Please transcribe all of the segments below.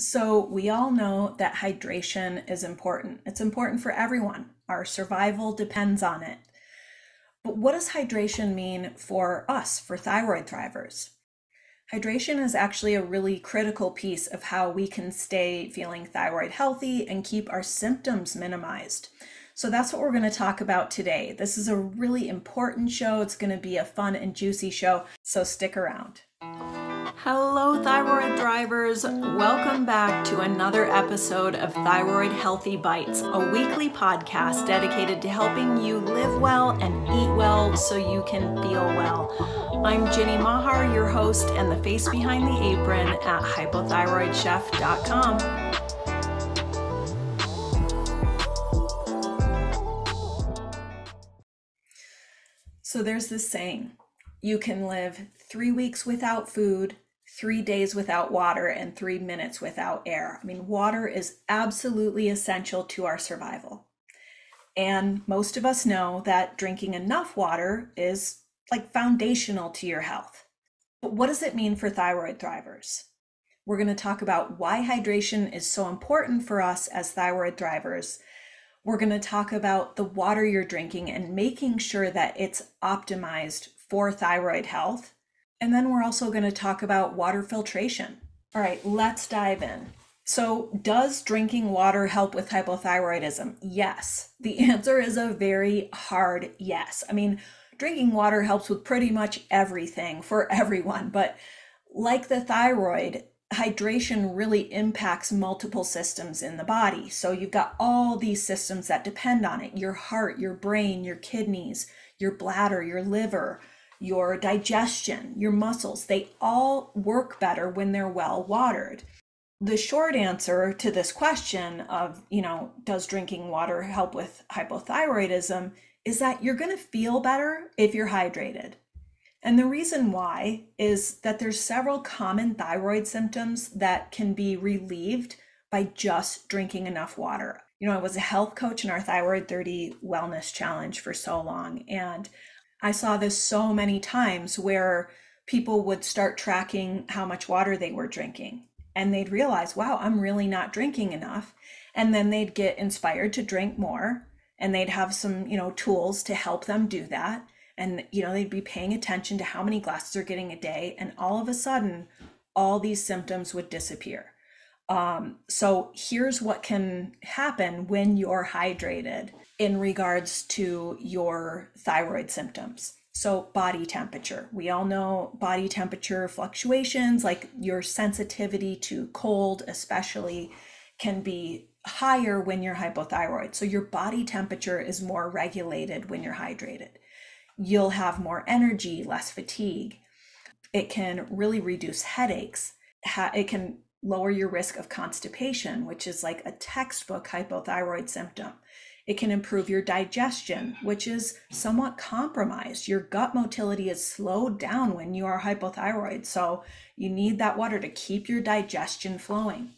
So, we all know that hydration is important. It's important for everyone. Our survival depends on it. But what does hydration mean for us, for thyroid thrivers? Hydration is actually a really critical piece of how we can stay feeling thyroid healthy and keep our symptoms minimized. So that's what we're going to talk about today. This is a really important show. It's going to be a fun and juicy show, so stick around. Hello, thyroid thrivers. Welcome back to another episode of Thyroid Healthy Bites, a weekly podcast dedicated to helping you live well and eat well so you can feel well. I'm Ginny Mahar, your host and the face behind the apron at hypothyroidchef.com. So there's this saying you can live three weeks without food three days without water and three minutes without air. I mean, water is absolutely essential to our survival. And most of us know that drinking enough water is like foundational to your health. But what does it mean for thyroid thrivers? We're going to talk about why hydration is so important for us as thyroid thrivers. We're going to talk about the water you're drinking and making sure that it's optimized for thyroid health. And then we're also going to talk about water filtration. All right, let's dive in. So, does drinking water help with hypothyroidism? Yes. The answer is a very hard yes. I mean, drinking water helps with pretty much everything for everyone, but like the thyroid, hydration really impacts multiple systems in the body. So, you've got all these systems that depend on it your heart, your brain, your kidneys, your bladder, your liver your digestion, your muscles, they all work better when they're well watered. The short answer to this question of, you know, does drinking water help with hypothyroidism is that you're going to feel better if you're hydrated. And the reason why is that there's several common thyroid symptoms that can be relieved by just drinking enough water. You know, I was a health coach in our Thyroid 30 Wellness Challenge for so long, and I saw this so many times where people would start tracking how much water they were drinking and they'd realize, wow, I'm really not drinking enough. And then they'd get inspired to drink more and they'd have some, you know, tools to help them do that. And, you know, they'd be paying attention to how many glasses they're getting a day. And all of a sudden, all these symptoms would disappear. Um, so here's what can happen when you're hydrated in regards to your thyroid symptoms. So, body temperature. We all know body temperature fluctuations, like your sensitivity to cold, especially, can be higher when you're hypothyroid. So, your body temperature is more regulated when you're hydrated. You'll have more energy, less fatigue. It can really reduce headaches. It can lower your risk of constipation, which is like a textbook hypothyroid symptom. It can improve your digestion, which is somewhat compromised. Your gut motility is slowed down when you are hypothyroid. So you need that water to keep your digestion flowing.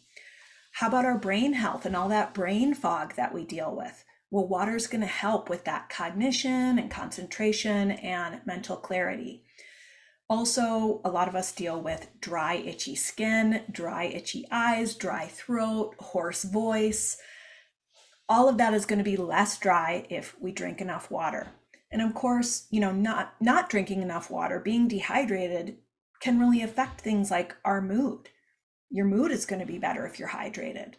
How about our brain health and all that brain fog that we deal with? Well, water is going to help with that cognition and concentration and mental clarity. Also, a lot of us deal with dry, itchy skin, dry, itchy eyes, dry throat, hoarse voice all of that is going to be less dry if we drink enough water. And of course, you know, not not drinking enough water, being dehydrated can really affect things like our mood. Your mood is going to be better if you're hydrated.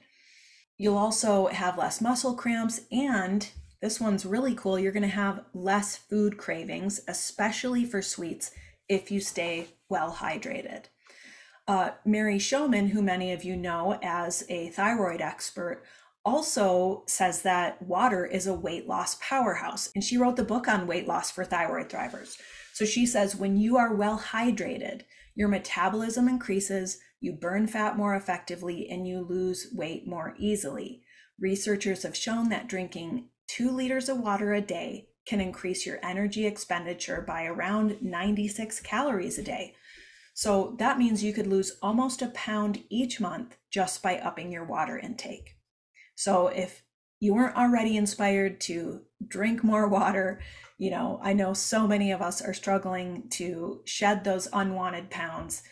You'll also have less muscle cramps and this one's really cool. You're going to have less food cravings, especially for sweets, if you stay well hydrated. Uh, Mary Shomon, who many of you know as a thyroid expert, also says that water is a weight loss powerhouse. And she wrote the book on weight loss for thyroid thrivers. So she says when you are well hydrated, your metabolism increases, you burn fat more effectively, and you lose weight more easily. Researchers have shown that drinking two liters of water a day can increase your energy expenditure by around 96 calories a day. So that means you could lose almost a pound each month just by upping your water intake. So if you weren't already inspired to drink more water, you know, I know so many of us are struggling to shed those unwanted pounds.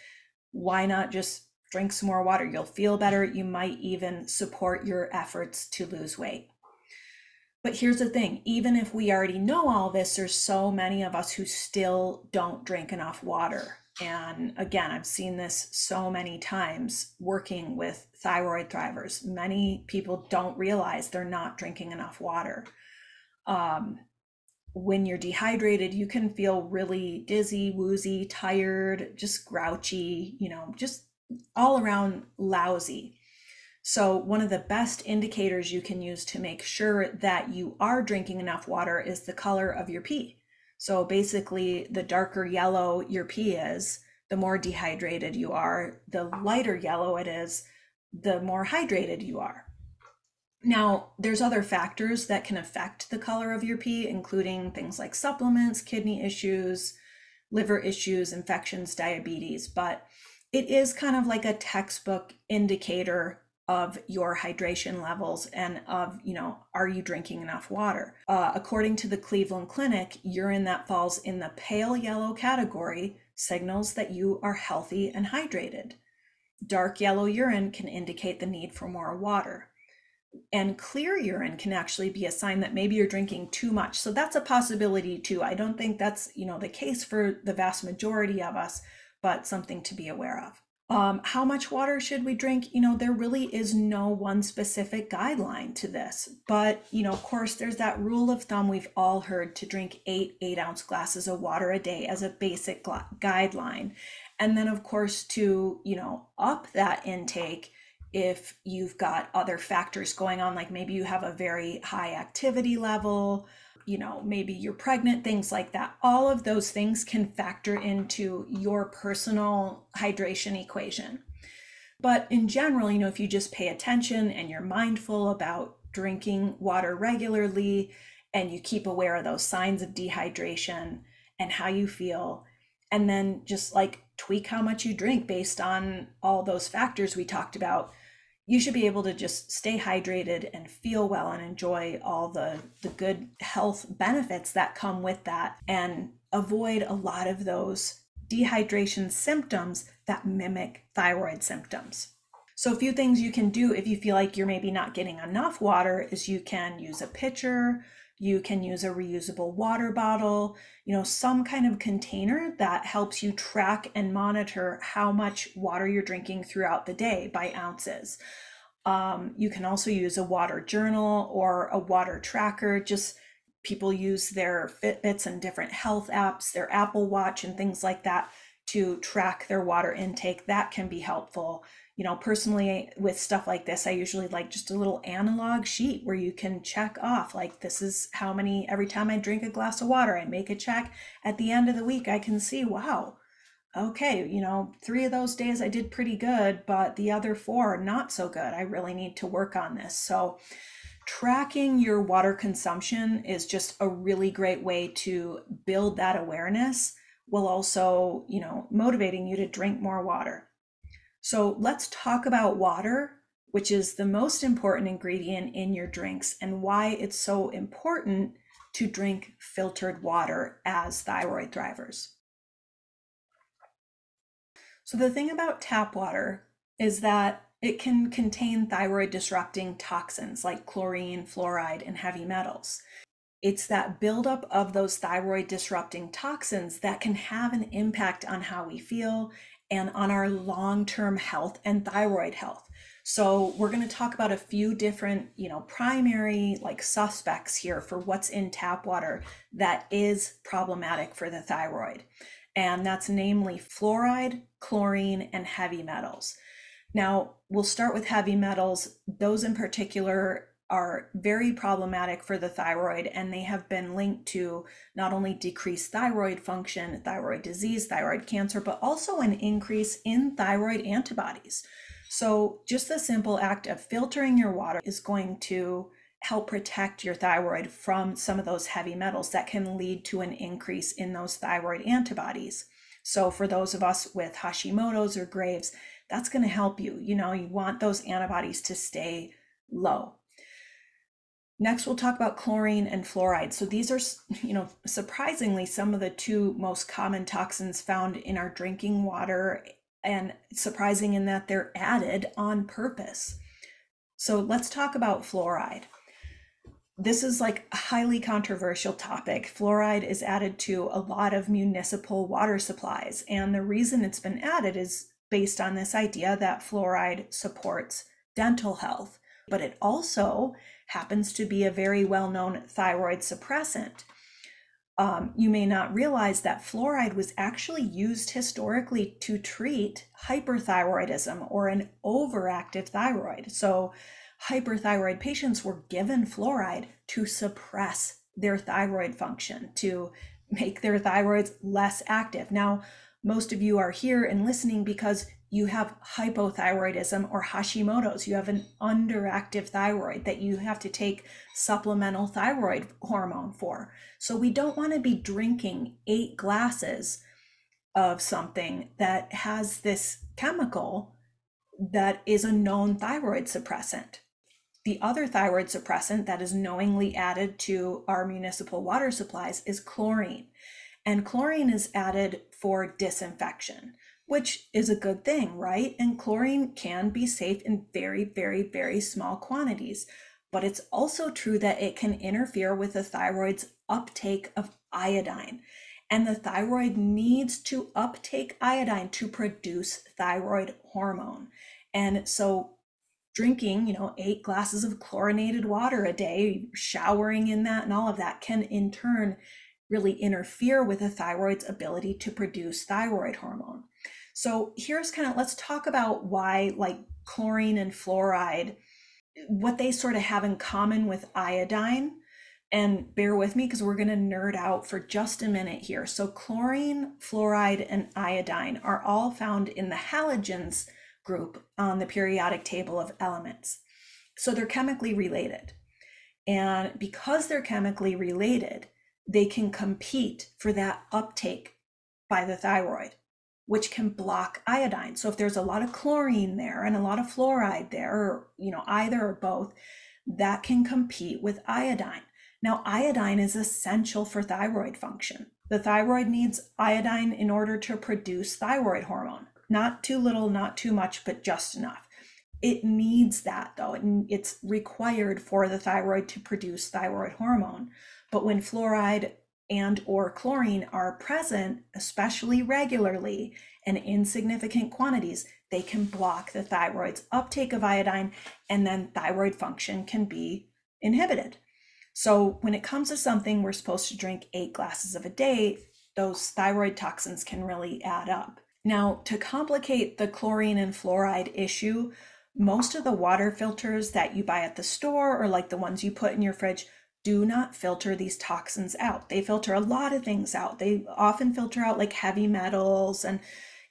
Why not just drink some more water. You'll feel better. You might even support your efforts to lose weight. But here's the thing even if we already know all this, there's so many of us who still don't drink enough water. And again, I've seen this so many times working with thyroid thrivers. Many people don't realize they're not drinking enough water. Um, when you're dehydrated, you can feel really dizzy, woozy, tired, just grouchy, you know, just all around lousy. So, one of the best indicators you can use to make sure that you are drinking enough water is the color of your pee. So, basically, the darker yellow your pee is, the more dehydrated you are. The lighter yellow it is, the more hydrated you are. Now, there's other factors that can affect the color of your pee, including things like supplements, kidney issues, liver issues, infections, diabetes, but it is kind of like a textbook indicator of your hydration levels and of, you know, are you drinking enough water? Uh, according to the Cleveland Clinic, urine that falls in the pale yellow category signals that you are healthy and hydrated. Dark yellow urine can indicate the need for more water. And clear urine can actually be a sign that maybe you're drinking too much. So that's a possibility too. I don't think that's, you know, the case for the vast majority of us, but something to be aware of. Um, how much water should we drink? You know, there really is no one specific guideline to this. But, you know, of course, there's that rule of thumb we've all heard to drink eight eight ounce glasses of water a day as a basic guideline. And then, of course, to, you know, up that intake if you've got other factors going on, like maybe you have a very high activity level you know, maybe you're pregnant, things like that. All of those things can factor into your personal hydration equation. But in general, you know, if you just pay attention and you're mindful about drinking water regularly and you keep aware of those signs of dehydration and how you feel, and then just like tweak how much you drink based on all those factors we talked about, you should be able to just stay hydrated and feel well and enjoy all the the good health benefits that come with that and avoid a lot of those dehydration symptoms that mimic thyroid symptoms. So a few things you can do if you feel like you're maybe not getting enough water is you can use a pitcher, you can use a reusable water bottle, you know, some kind of container that helps you track and monitor how much water you're drinking throughout the day by ounces. Um, you can also use a water journal or a water tracker. Just people use their Fitbits and different health apps, their Apple Watch, and things like that to track their water intake. That can be helpful you know, personally with stuff like this, I usually like just a little analog sheet where you can check off like this is how many every time I drink a glass of water, I make a check. At the end of the week, I can see, wow, okay, you know, three of those days I did pretty good, but the other four not so good. I really need to work on this. So, tracking your water consumption is just a really great way to build that awareness while also, you know, motivating you to drink more water. So let's talk about water, which is the most important ingredient in your drinks and why it's so important to drink filtered water as thyroid thrivers. So, the thing about tap water is that it can contain thyroid disrupting toxins like chlorine, fluoride, and heavy metals. It's that buildup of those thyroid disrupting toxins that can have an impact on how we feel and on our long term health and thyroid health. So we're going to talk about a few different, you know, primary like suspects here for what's in tap water that is problematic for the thyroid. And that's namely fluoride, chlorine, and heavy metals. Now, we'll start with heavy metals. Those in particular are very problematic for the thyroid and they have been linked to not only decreased thyroid function, thyroid disease, thyroid cancer, but also an increase in thyroid antibodies. So, just the simple act of filtering your water is going to help protect your thyroid from some of those heavy metals that can lead to an increase in those thyroid antibodies. So, for those of us with Hashimoto's or Graves, that's going to help you. You know, you want those antibodies to stay low. Next, we'll talk about chlorine and fluoride. So these are, you know, surprisingly some of the two most common toxins found in our drinking water and surprising in that they're added on purpose. So let's talk about fluoride. This is like a highly controversial topic. Fluoride is added to a lot of municipal water supplies. And the reason it's been added is based on this idea that fluoride supports dental health, but it also happens to be a very well known thyroid suppressant um, you may not realize that fluoride was actually used historically to treat hyperthyroidism or an overactive thyroid. So, hyperthyroid patients were given fluoride to suppress their thyroid function, to make their thyroids less active. Now, most of you are here and listening because you have hypothyroidism or Hashimoto's. You have an underactive thyroid that you have to take supplemental thyroid hormone for. So we don't want to be drinking eight glasses of something that has this chemical that is a known thyroid suppressant. The other thyroid suppressant that is knowingly added to our municipal water supplies is chlorine. And chlorine is added for disinfection which is a good thing, right? And chlorine can be safe in very, very, very small quantities. But it's also true that it can interfere with the thyroid's uptake of iodine. And the thyroid needs to uptake iodine to produce thyroid hormone. And so drinking, you know, eight glasses of chlorinated water a day, showering in that and all of that can in turn really interfere with the thyroid's ability to produce thyroid hormone. So here's kind of let's talk about why like chlorine and fluoride, what they sort of have in common with iodine. And bear with me because we're going to nerd out for just a minute here. So, chlorine, fluoride, and iodine are all found in the halogens group on the periodic table of elements. So, they're chemically related. And because they're chemically related, they can compete for that uptake by the thyroid which can block iodine. So if there's a lot of chlorine there and a lot of fluoride there, or you know, either or both, that can compete with iodine. Now, iodine is essential for thyroid function. The thyroid needs iodine in order to produce thyroid hormone. Not too little, not too much, but just enough. It needs that though. It's required for the thyroid to produce thyroid hormone. But when fluoride and or chlorine are present, especially regularly and in significant quantities, they can block the thyroid's uptake of iodine and then thyroid function can be inhibited. So when it comes to something we're supposed to drink 8 glasses of a day, those thyroid toxins can really add up. Now, to complicate the chlorine and fluoride issue, most of the water filters that you buy at the store or like the ones you put in your fridge do not filter these toxins out. They filter a lot of things out. They often filter out like heavy metals and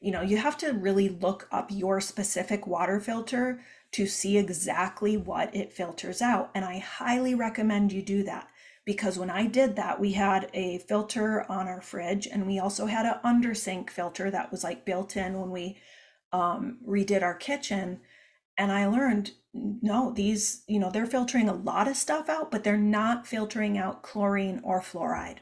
you know, you have to really look up your specific water filter to see exactly what it filters out. And I highly recommend you do that because when I did that, we had a filter on our fridge and we also had an undersink filter that was like built in when we um, redid our kitchen. And I learned no, these, you know, they're filtering a lot of stuff out, but they're not filtering out chlorine or fluoride.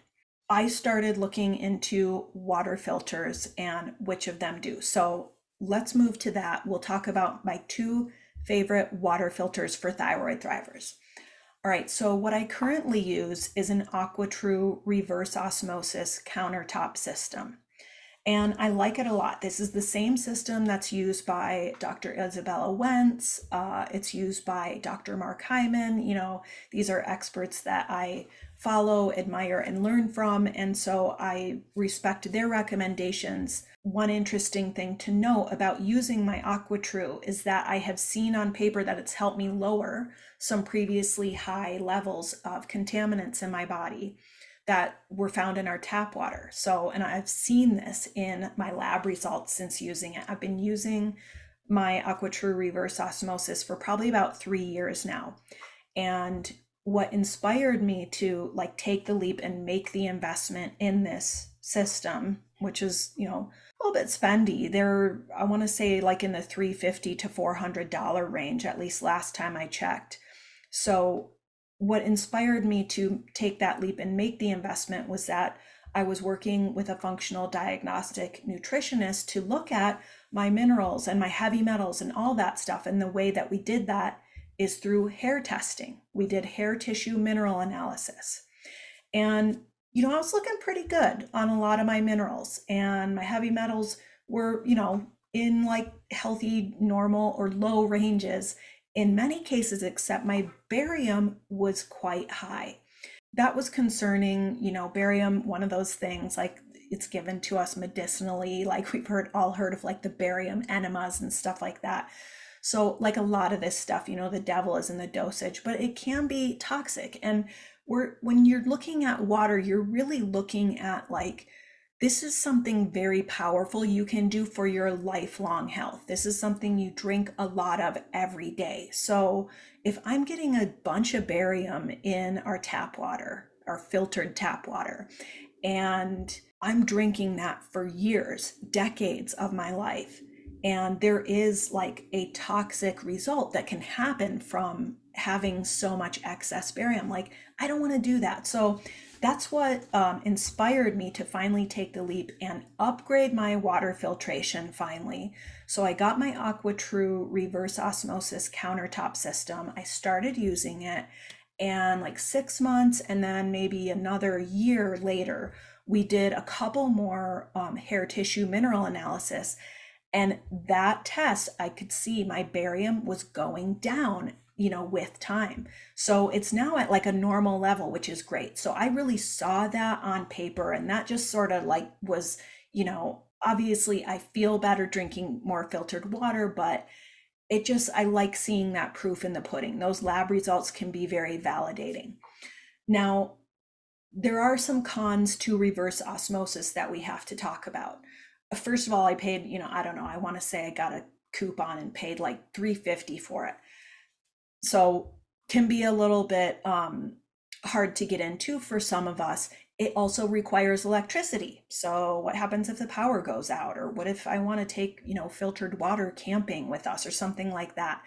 I started looking into water filters and which of them do. So let's move to that. We'll talk about my two favorite water filters for thyroid thrivers. All right, so what I currently use is an AquaTru reverse osmosis countertop system and I like it a lot. This is the same system that's used by Dr. Izabella Wentz. Uh, it's used by Dr. Mark Hyman. You know, these are experts that I follow, admire, and learn from. And so I respect their recommendations. One interesting thing to know about using my AquaTru is that I have seen on paper that it's helped me lower some previously high levels of contaminants in my body that were found in our tap water. So, and I've seen this in my lab results since using it. I've been using my AquaTru reverse osmosis for probably about three years now. And what inspired me to like take the leap and make the investment in this system, which is, you know, a little bit spendy. They're, I want to say like in the 350 to $400 range, at least last time I checked. So what inspired me to take that leap and make the investment was that I was working with a functional diagnostic nutritionist to look at my minerals and my heavy metals and all that stuff. And the way that we did that is through hair testing. We did hair tissue mineral analysis. And, you know, I was looking pretty good on a lot of my minerals, and my heavy metals were, you know, in like healthy, normal, or low ranges in many cases, except my barium was quite high. That was concerning, you know, barium, one of those things like it's given to us medicinally, like we've heard all heard of like the barium enemas and stuff like that. So, like a lot of this stuff, you know, the devil is in the dosage, but it can be toxic. And we're when you're looking at water, you're really looking at like this is something very powerful you can do for your lifelong health. This is something you drink a lot of every day. So, if I'm getting a bunch of barium in our tap water, our filtered tap water, and I'm drinking that for years, decades of my life, and there is like a toxic result that can happen from having so much excess barium, like I don't want to do that. So, that's what um, inspired me to finally take the leap and upgrade my water filtration finally. So I got my AquaTru reverse osmosis countertop system. I started using it, and like six months, and then maybe another year later, we did a couple more um, hair tissue mineral analysis. And that test, I could see my barium was going down you know, with time. So it's now at like a normal level, which is great. So I really saw that on paper and that just sort of like was, you know, obviously I feel better drinking more filtered water, but it just, I like seeing that proof in the pudding. Those lab results can be very validating. Now, there are some cons to reverse osmosis that we have to talk about. First of all, I paid, you know, I don't know, I want to say I got a coupon and paid like 350 for it so can be a little bit um, hard to get into for some of us. It also requires electricity. So what happens if the power goes out or what if I want to take, you know, filtered water camping with us or something like that.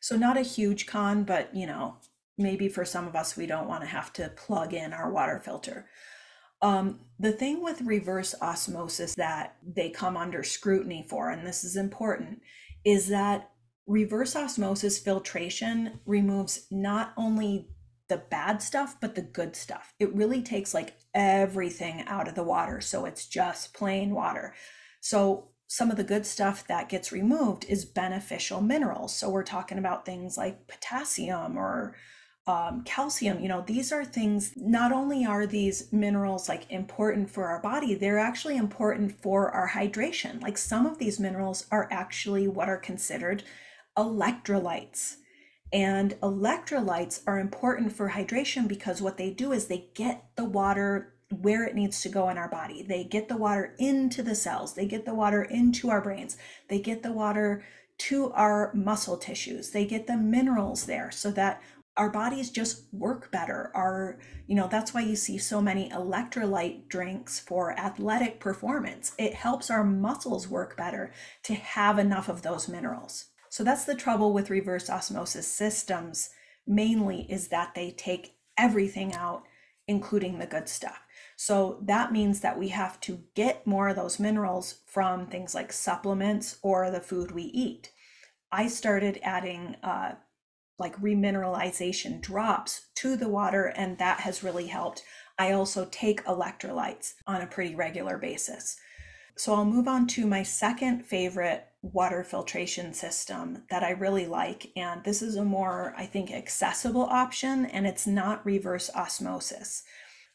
So not a huge con, but you know, maybe for some of us we don't want to have to plug in our water filter. Um, the thing with reverse osmosis that they come under scrutiny for, and this is important, is that reverse osmosis filtration removes not only the bad stuff, but the good stuff. It really takes like everything out of the water. So it's just plain water. So some of the good stuff that gets removed is beneficial minerals. So we're talking about things like potassium or um, calcium. You know, these are things, not only are these minerals like important for our body, they're actually important for our hydration. Like some of these minerals are actually what are considered electrolytes. And electrolytes are important for hydration because what they do is they get the water where it needs to go in our body. They get the water into the cells, they get the water into our brains, they get the water to our muscle tissues, they get the minerals there so that our bodies just work better. Our, you know, that's why you see so many electrolyte drinks for athletic performance. It helps our muscles work better to have enough of those minerals. So that's the trouble with reverse osmosis systems, mainly, is that they take everything out, including the good stuff. So that means that we have to get more of those minerals from things like supplements or the food we eat. I started adding uh, like remineralization drops to the water, and that has really helped. I also take electrolytes on a pretty regular basis. So I'll move on to my second favorite water filtration system that I really like. And this is a more, I think, accessible option, and it's not reverse osmosis.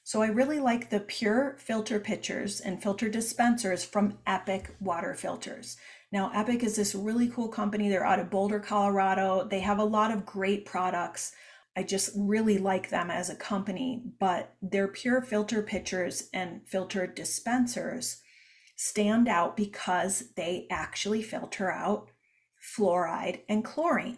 So I really like the pure filter pitchers and filter dispensers from Epic Water Filters. Now, Epic is this really cool company. They're out of Boulder, Colorado. They have a lot of great products. I just really like them as a company, but their pure filter pitchers and filter dispensers stand out because they actually filter out fluoride and chlorine,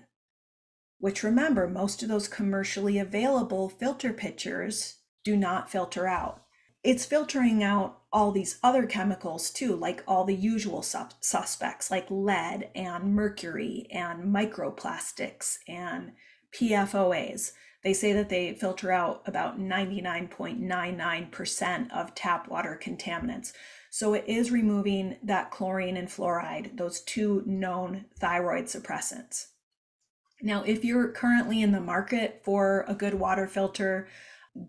which remember, most of those commercially available filter pitchers do not filter out. It's filtering out all these other chemicals too, like all the usual suspects like lead and mercury and microplastics and PFOAs. They say that they filter out about 99.99% of tap water contaminants. So it is removing that chlorine and fluoride, those two known thyroid suppressants. Now, if you're currently in the market for a good water filter,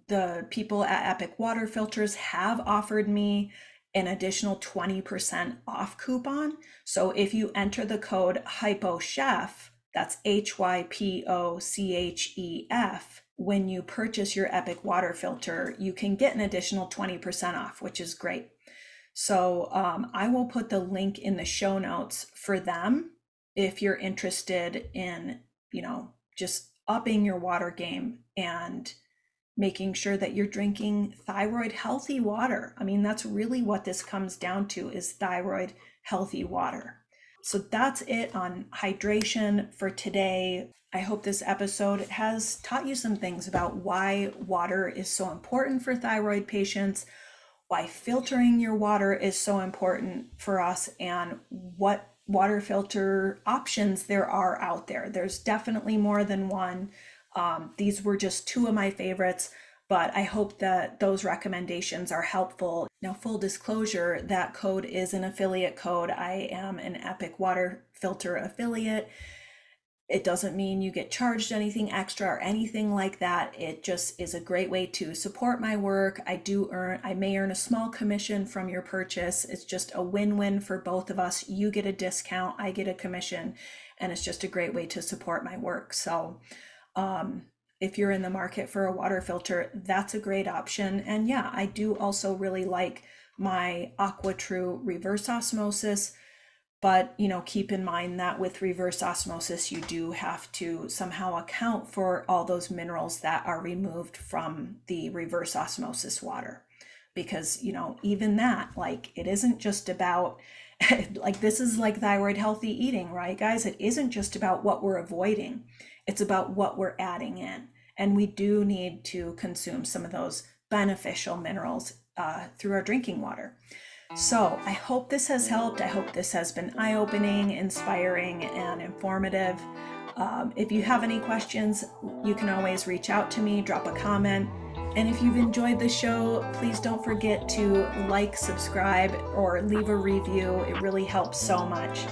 the people at Epic Water Filters have offered me an additional 20% off coupon. So if you enter the code HYPOCHEF, that's H Y P O C H E F, when you purchase your Epic water filter, you can get an additional 20% off, which is great. So um, I will put the link in the show notes for them if you're interested in, you know, just upping your water game and making sure that you're drinking thyroid healthy water. I mean, that's really what this comes down to is thyroid healthy water. So that's it on hydration for today. I hope this episode has taught you some things about why water is so important for thyroid patients why filtering your water is so important for us and what water filter options there are out there. There's definitely more than one. Um, these were just two of my favorites, but I hope that those recommendations are helpful. Now, full disclosure, that code is an affiliate code. I am an Epic Water Filter affiliate. It doesn't mean you get charged anything extra or anything like that. It just is a great way to support my work. I do earn, I may earn a small commission from your purchase. It's just a win win for both of us. You get a discount, I get a commission, and it's just a great way to support my work. So, um, if you're in the market for a water filter, that's a great option. And yeah, I do also really like my AquaTru reverse osmosis but you know keep in mind that with reverse osmosis you do have to somehow account for all those minerals that are removed from the reverse osmosis water. Because you know even that like it isn't just about like this is like thyroid healthy eating right guys? It isn't just about what we're avoiding. It's about what we're adding in. And we do need to consume some of those beneficial minerals uh, through our drinking water so, I hope this has helped. I hope this has been eye opening, inspiring, and informative. Um, if you have any questions, you can always reach out to me, drop a comment. And if you've enjoyed the show, please don't forget to like, subscribe, or leave a review. It really helps so much.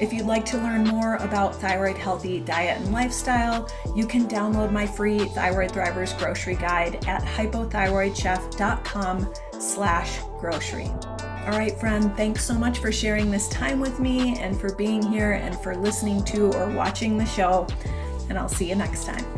If you'd like to learn more about thyroid healthy diet and lifestyle, you can download my free Thyroid Thrivers grocery guide at hypothyroidchef.com slash grocery. All right, friend, thanks so much for sharing this time with me and for being here and for listening to or watching the show. And I'll see you next time.